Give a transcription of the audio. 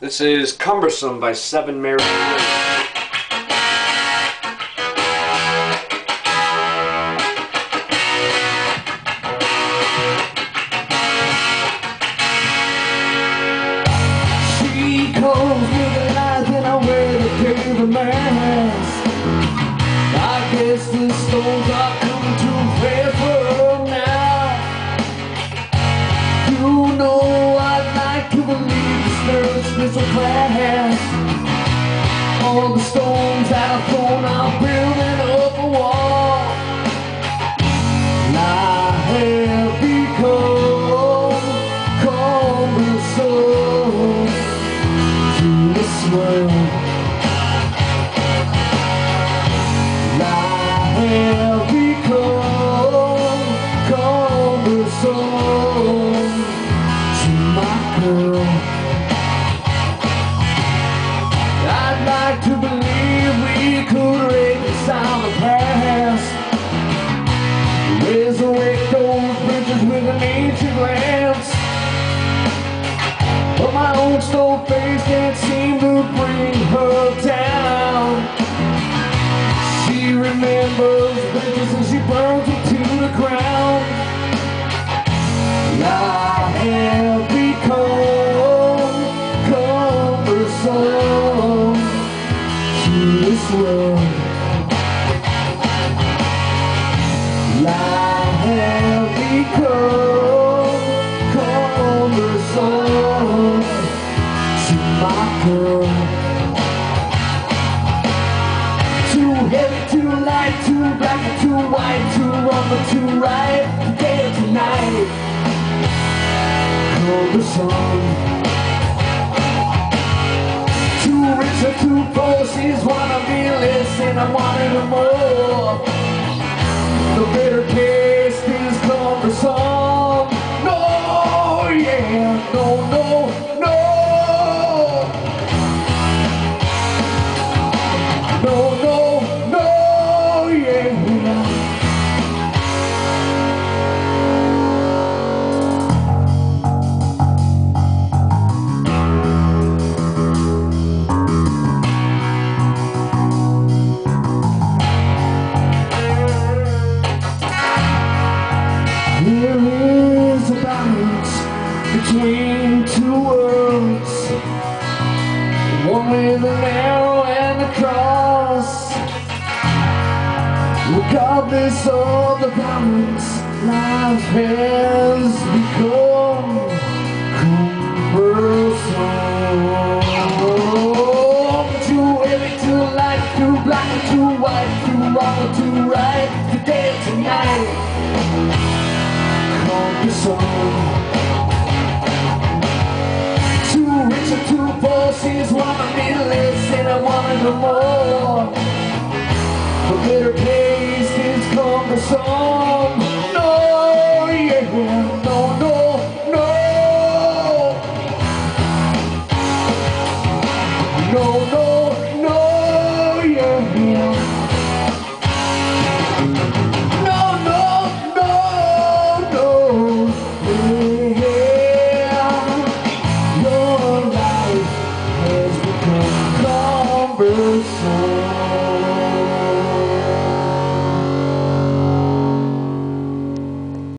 This is Cumbersome by Seven Mary Three. She will class. All the stones I've thrown are building up a wall. And I have become cumbersome to this world. Stone face can't seem to bring her down. She remembers bridges and she burns them to the ground. Heavy, too light, too black, too white, too wrong, and too right. Today or tonight, cumbersome. Too rich or too poor, she's one of me and I wanted her more. The bitter taste is cumbersome. No, yeah, no, no, no. No, between two worlds. One with an arrow and a cross. Regardless of the balance, life has become cumbersome. Too heavy, too light, too black, too white, too wrong, too right. Today and tonight cumbersome. She's of me less, and I wanted her more. The bitter taste is cumbersome. Bruce.